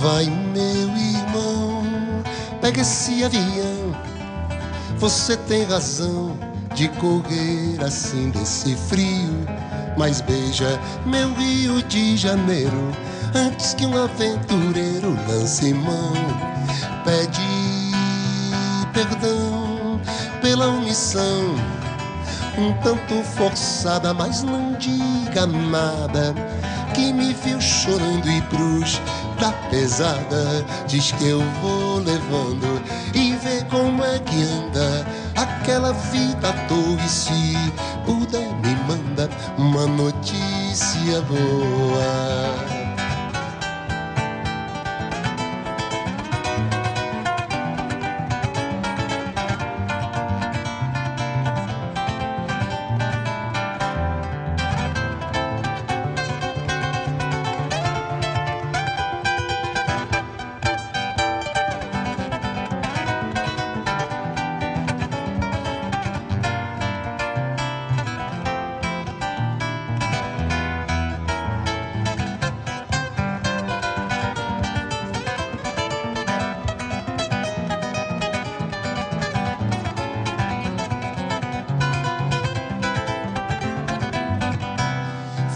Vai, meu irmão, pega esse avião. Você tem razão de correr assim desse frio. Mas beija meu Rio de Janeiro antes que um aventureiro lance mão. Pede perdão pela omissão, um tanto forçada, mas não diga nada. Que me viu chorando e brus da pesada, diz que eu vou levando e vê como é que anda aquela vida à toa. E se puder, me manda uma notícia boa.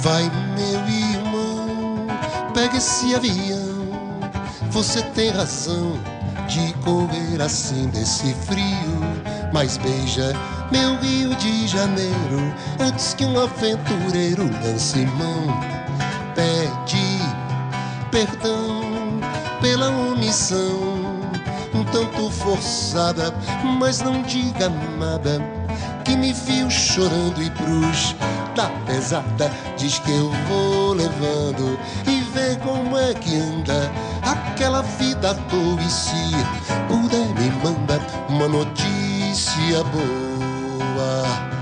Vai, meu irmão, pega esse avião. Você tem razão de correr assim desse frio. Mas beija meu Rio de Janeiro antes que um aventureiro lance mão. Pede perdão pela omissão, um tanto forçada, mas não diga nada. Que me viu chorando e brus da pesada. Diz que eu vou levando e vê como é que anda aquela vida à toa. E se puder, me manda uma notícia boa.